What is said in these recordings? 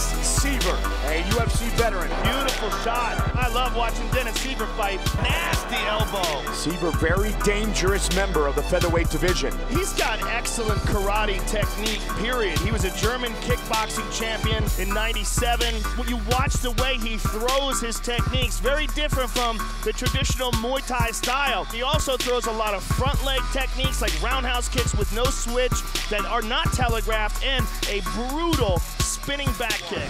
Dennis Siver, a UFC veteran. Beautiful shot. I love watching Dennis Siver fight. Nasty elbow. Siver, very dangerous member of the featherweight division. He's got excellent karate technique, period. He was a German kickboxing champion in 97. When you watch the way he throws his techniques, very different from the traditional Muay Thai style. He also throws a lot of front leg techniques like roundhouse kicks with no switch that are not telegraphed and a brutal spinning back kick.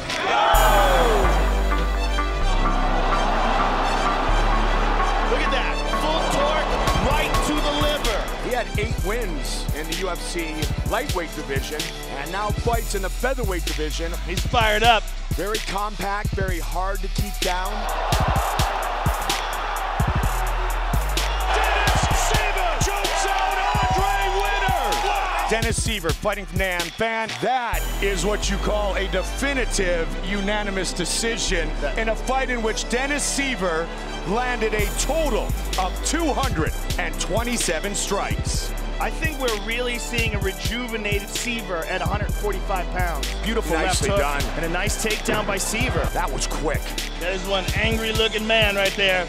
Look at that, full torque right to the liver. He had eight wins in the UFC lightweight division and now fights in the featherweight division. He's fired up. Very compact, very hard to keep down. Dennis Siver fighting Nam Phan. That is what you call a definitive unanimous decision in a fight in which Dennis Siver landed a total of 227 strikes. I think we're really seeing a rejuvenated Siver at 145 pounds. Beautiful Nicely left hook done. and a nice takedown by Siver. That was quick. That is one angry looking man right there.